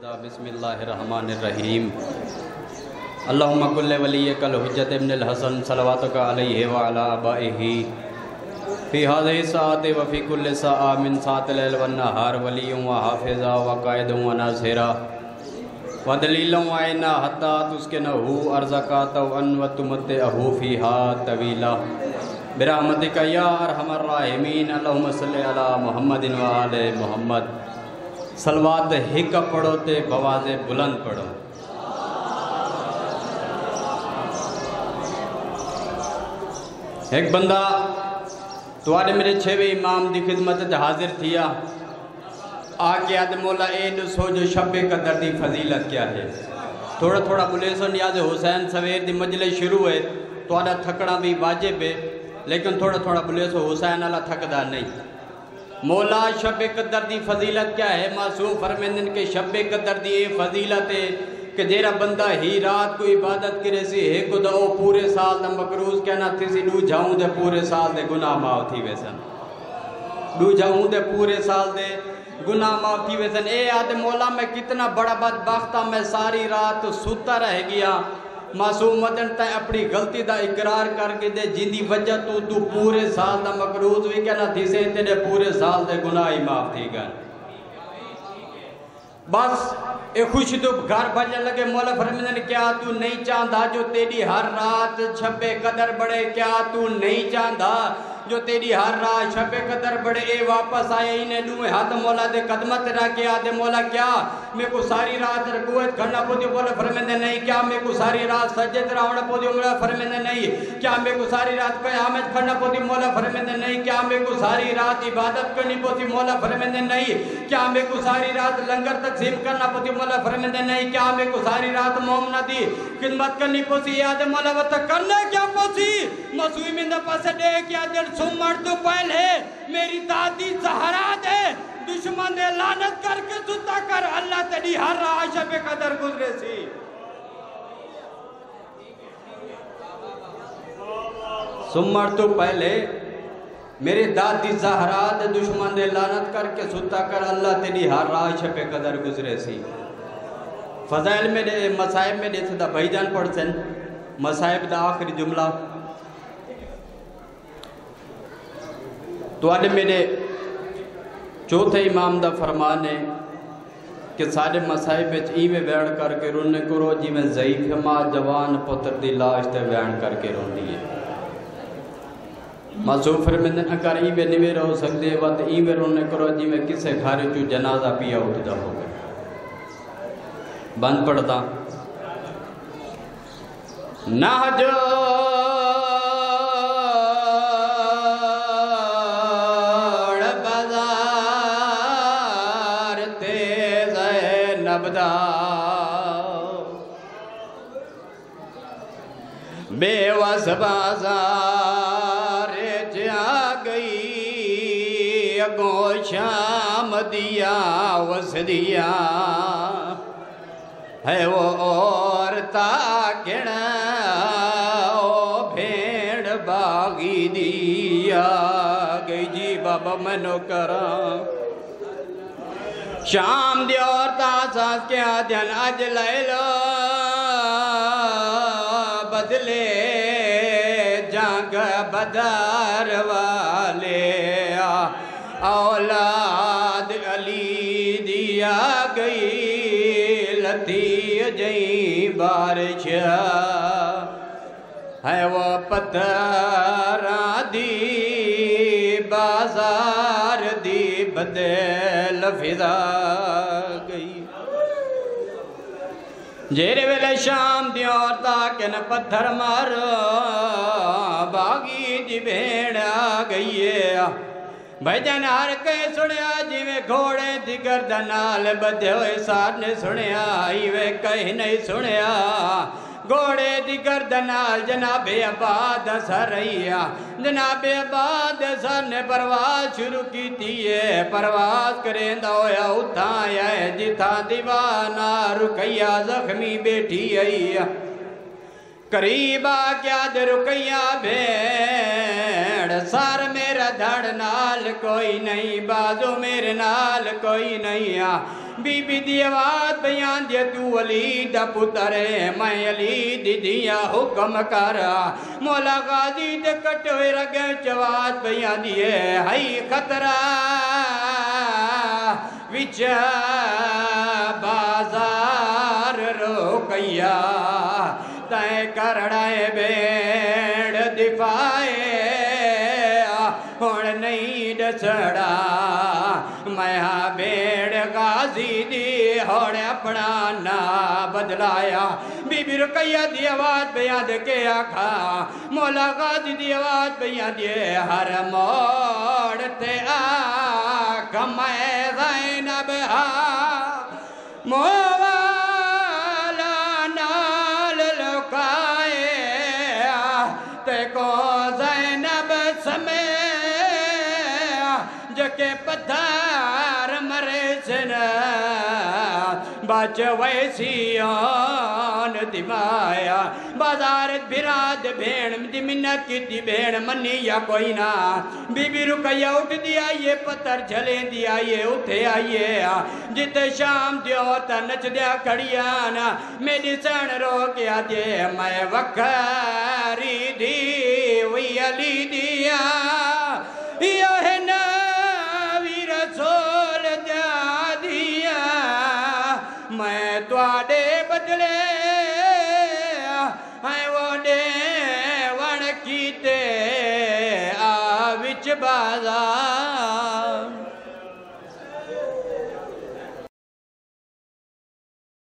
خدا، بسم اللہ الرحمن الرحیم۔ اللہم کل ولی کل حجت ابن الحسن صلواتک علیہ وعلا آبائہی۔ فی حاضر ساعت وفی کل ساعہ من ساعت لیل والنہار ولی و حافظہ و قائد و ناصرہ و دلیل و عینا حتی تسکنہو ارزکات و انوت متعہو فیہا طویلہ برحمتک یا ارحم الراحمین، اللہم صلی علی محمد و آل محمد۔ سلوات ہک پڑھو تے بواز بلند پڑھو۔ ایک بندہ توارے میرے چھوے امام دی خدمت تے حاضر تھیا۔ آکے آدھ مولا، اے نسو جو شب قدر دی فضیلت کیا ہے۔ تھوڑا تھوڑا بلے سو نیاز حسین سویر دی مجلے شروع ہے۔ تو آدھا تھکڑا بھی واجب ہے، لیکن تھوڑا تھوڑا بلے سو حسین اللہ تھکدا نہیں۔ مولا شب قدر دی فضیلت کیا ہے؟ معصوم فرمیندن کے شب قدر دی فضیلت ہے کہ جیرا بندہ ہی رات کو عبادت کرے سی، ایک دا او پورے سال دا مقروض کہنا تھی سی دو جاؤں دے پورے سال دے گناہ ماں تھی ویسن دو جاؤں دے پورے سال دے گناہ ماں تھی ویسن اے آدھے مولا، میں کتنا بڑا بدبختہ ہاں، میں ساری رات سوتا رہ گیا۔ معصوم مدن تے اپنی غلطی دا اقرار کر کے دے جیندی وجہ تو تو پورے سال دا مقروض بھی کہنا تھی سے تیرے پورے سال دے گناہی معاف تھی گئے۔ بس اے خوش تو گھر بھجن لگے مولا فرمیدن کیا تو نہیں چاہتا جو تیری ہر رات چھپے قدر بڑے کیا تو نہیں چاہتا جو تیری ہر رات شب قدر بڑے، اے واپس آئے، انہیں لوے ہاتھ مولا دے قدمت رکھے آدھے مولا کیا؟ میں کو ساری رات رکوت کرنا پو دیو مولا فرمیندے نہیں، کیا میں کو ساری رات سجد راونا پو دیو مولا فرمیندے نہیں، کیا میں کو ساری رات قیامت کرنا پو دیو مولا فرمیندے نہیں، کیا میں کو ساری رات عبادت کرنی پو دیو مولا فرمیندے نہیں، کیا میں کو ساری رات لنگر تقسیم کرنا پو دیو مولا فرمیندے نہیں، کیا میں کو ساری رات مومنہ دی خدمت کرنی پو سی آدھے مولا وطا کرنا کیا پو سی مسوئی میں دا پاسے دے کیا دل سمر تو پہلے میری دادی زہرا دے، دشمن نے لانت کر کے ستا کر اللہ تیری ہر راہ شب قدر گزرے سی۔ سمر تو پہلے میری دادی زہرا دے، دشمن نے لانت کر کے ستا کر اللہ تیری ہر راہ شب قدر گزرے سی۔ فضائل میں دے مسائب میں دے ستا بھائی جان پڑھ سن۔ مسائب دا آخری جملہ۔ تو آدھے میرے چوتھے امام دا فرمان کہ سارے مسائب بچ ایوے بیان کر کے رونے کرو جی میں ضعیف ماں جوان پتر دی لاش بیان کر کے معصوم فرمیندن اگر ایوے نوے رہو سکتے وقت ایوے رونے کرو جی میں کسے کھارے چو جنازہ پیا اٹھتا ہو گئے بند پڑھتا۔ نہ جو بے وس بازار جا گئی اگو شام دیا، وس دیا۔ ہے وہ عورتا گھڑ بھیڑ باغی دیا گئی۔ جی بابا منو کراں۔ شام دی عورتا ساس کے آدھین اج لے بدلے جنگ بدر والے اولاد علی دیا گئی لتی جئی بارش ہے وہ پتھر دی بازار دی بدل گئی۔ جیرے ویلے شام دی عورتا کن پتھر مار باغی دی بھیڑ آ گئی ہے بھائی ہر کئی سنیا جی میں گھوڑے دی گردنال بدھے ہوئے ساتھ نے سنیا ہی وے کہیں نہیں سنیا۔ گھوڑے دی گردنال جناب عباد سر رہیا جناب عباد سر نے پرواز شروع کی تیئے پرواز کریں دا ہویا ہے جتھا دیوانا رکیا زخمی بیٹھی آئی قریب آگیا دے رکیا بھیڑ سار میرا دھڑ نال کوئی نہیں بازو میرے نال کوئی نہیں بی بی دی آواز بیان دیا تو علی دا پتر میں علی دی دیا حکم کر مولا غازی دے کٹوے رگے چواز بیان دیے ہائی خطرہ وچ بازار روکیا تے کرڑائے بیڑ دفائے ہون نہیں ڈسڑا میں بیڑ غازی دی ہون اپنا نا بدلایا بی بی رکیہ دی آواز بیان کے آکھا مولا غازی دی آواز بیان دی ہر موڑ تے آکھا میں جکے پتھر مرے سن، بچ ویسیان دمایا۔ بازارت بھراد بھین دی منت کی دی بھین منی یا کوئی نا بی بی رکیہ اٹھ دی آئیے، پتھر جھلیں دی آئیے، اٹھے آئیے۔ جتے شام دیو تا نچ دیا کھڑیانا میری سن رو کیا دے میں وکھاری دی وی علی دیا دے